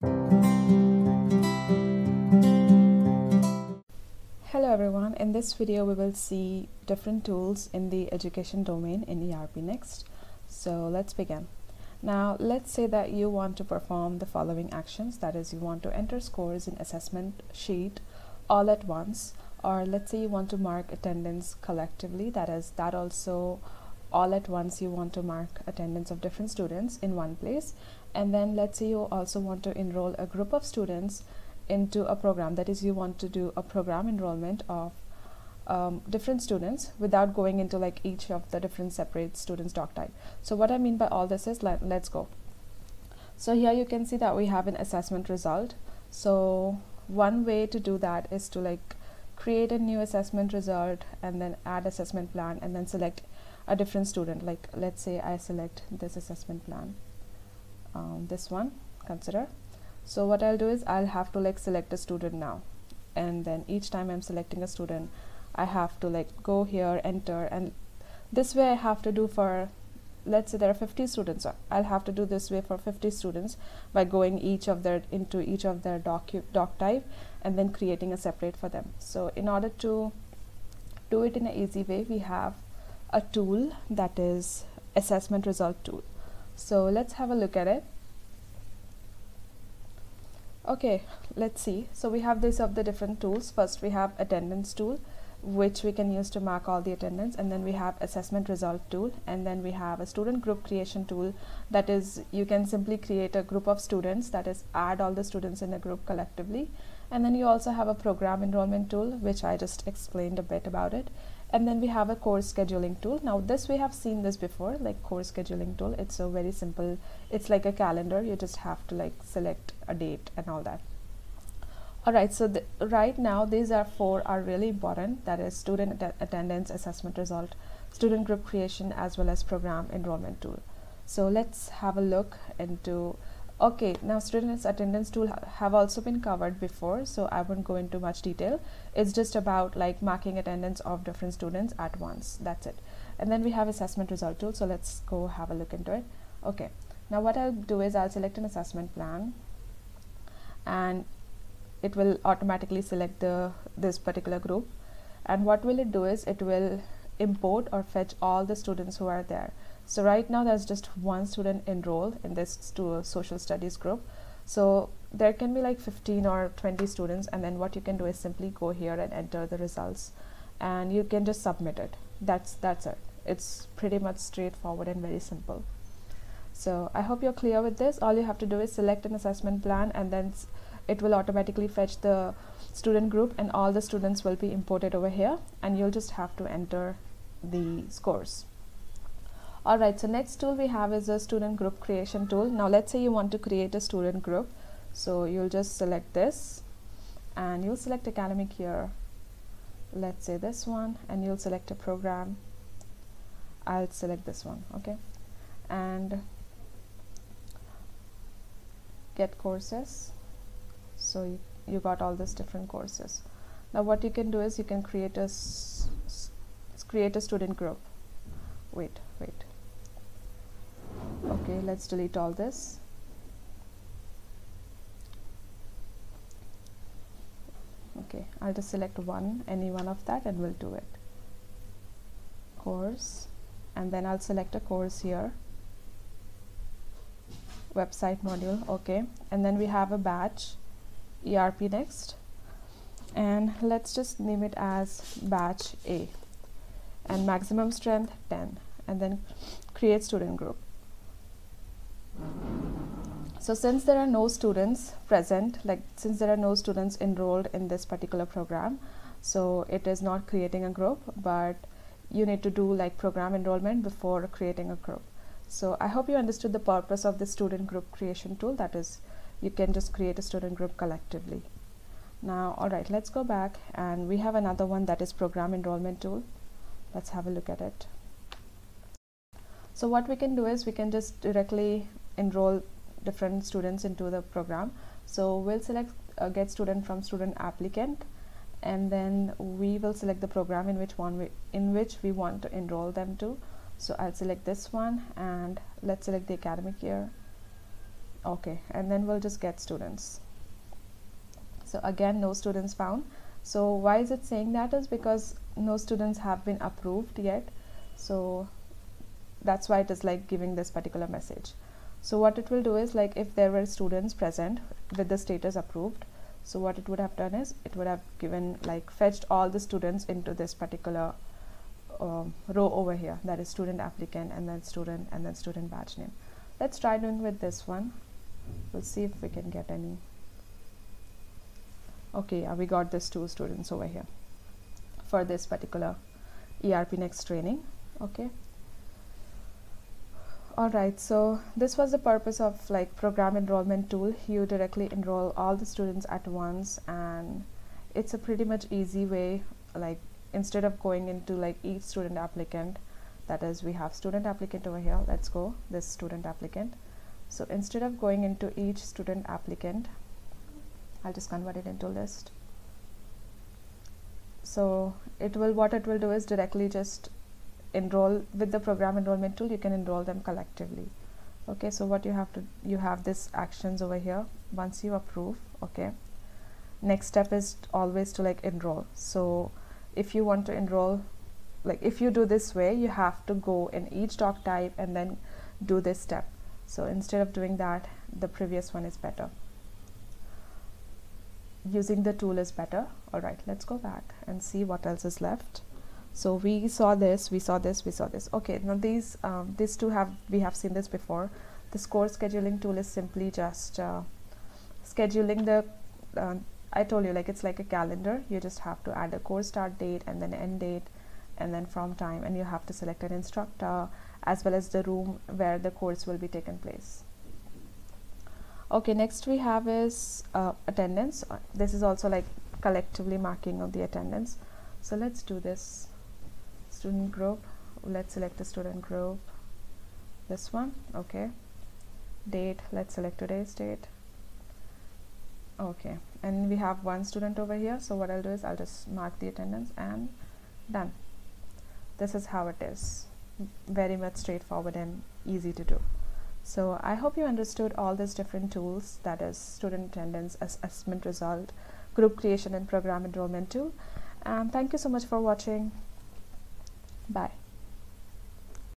Hello everyone, in this video we will see different tools in the education domain in ERP Next. So let's begin. Now let's say that you want to perform the following actions that is you want to enter scores in assessment sheet all at once or let's say you want to mark attendance collectively that is that also all at once you want to mark attendance of different students in one place. And then let's say you also want to enroll a group of students into a program. That is you want to do a program enrollment of um, different students without going into like each of the different separate students doc type so what i mean by all this is let, let's go. So here you can see that we have an assessment result. So one way to do that is to like create a new assessment result and then add assessment plan and then select a different student like let's say I select this assessment plan um, this one consider. So what I'll do is I'll have to like select a student now. And then each time I'm selecting a student I have to like go here enter and this way I have to do for let's say there are 50 students I'll have to do this way for 50 students by going each of their into each of their doc, doc type and then creating a separate for them. So in order to do it in an easy way we have a tool that is assessment result tool. So let's have a look at it. Okay let's see. So we have this of the different tools. First we have attendance tool which we can use to mark all the attendance. And then we have assessment result tool. And then we have a student group creation tool. That is you can simply create a group of students. That is add all the students in a group collectively. And then you also have a program enrollment tool which I just explained a bit about it and then we have a course scheduling tool. Now this we have seen this before like course scheduling tool. It's a very simple it's like a calendar. You just have to like select a date and all that. All right so the, right now these are four are really important. That is student att attendance assessment result student group creation as well as program enrollment tool. So let's have a look into okay now students attendance tool have also been covered before so i won't go into much detail. It's just about like marking attendance of different students at once. That's it. And then we have assessment result tool so let's go have a look into it. Okay now what i'll do is i'll select an assessment plan and it will automatically select the this particular group. And what will it do is it will import or fetch all the students who are there so right now there's just one student enrolled in this social studies group. So there can be like 15 or 20 students and then what you can do is simply go here and enter the results and you can just submit it. That's, that's it. It's pretty much straightforward and very simple. So I hope you're clear with this. All you have to do is select an assessment plan and then it will automatically fetch the student group and all the students will be imported over here and you'll just have to enter the scores. Alright so next tool we have is a student group creation tool. Now let's say you want to create a student group. So you'll just select this and you'll select academic year. Let's say this one and you'll select a program. I'll select this one okay? And get courses so you, you got all these different courses. Now what you can do is you can create a create a student group. Wait wait. Okay let's delete all this. Okay I'll just select one any one of that and we'll do it. Course and then I'll select a course here. Website module okay. And then we have a batch ERP next. And let's just name it as batch A. And maximum strength 10 and then create student group. So since there are no students present like since there are no students enrolled in this particular program so it is not creating a group but you need to do like program enrollment before creating a group. So i hope you understood the purpose of the student group creation tool that is you can just create a student group collectively. Now all right let's go back and we have another one that is program enrollment tool. Let's have a look at it. So what we can do is we can just directly enroll different students into the program. So we'll select uh, get student from student applicant and then we will select the program in which one we in which we want to enroll them to. So I'll select this one and let's select the academic year okay and then we'll just get students. So again no students found. So why is it saying that is because no students have been approved yet. So that's why it is like giving this particular message. So what it will do is like if there were students present with the status approved so what it would have done is it would have given like fetched all the students into this particular um, row over here. That is student applicant and then student and then student batch name. Let's try doing with this one we'll see if we can get any. Okay we got this two students over here for this particular ERP next training okay? Alright so this was the purpose of like program enrollment tool. You directly enroll all the students at once and it's a pretty much easy way like instead of going into like each student applicant that is we have student applicant over here let's go this student applicant so instead of going into each student applicant I'll just convert it into list. So it will what it will do is directly just enroll with the program enrollment tool you can enroll them collectively. Okay so what you have to you have this actions over here. Once you approve okay next step is always to like enroll. So if you want to enroll like if you do this way you have to go in each doc type and then do this step so instead of doing that the previous one is better. Using the tool is better. All right let's go back and see what else is left. So we saw this we saw this we saw this. Okay now these um, these two have we have seen this before. The course scheduling tool is simply just uh, scheduling the uh, I told you like it's like a calendar. You just have to add a course start date and then end date and then from time and you have to select an instructor as well as the room where the course will be taken place. Okay next we have is uh, attendance. Uh, this is also like collectively marking of the attendance. So let's do this student group. Let's select the student group. This one okay. Date let's select today's date. Okay and we have one student over here. So what I'll do is I'll just mark the attendance and done. This is how it is very much straightforward and easy to do. So I hope you understood all these different tools that is student attendance assessment result group creation and program enrollment tool. And thank you so much for watching. Bye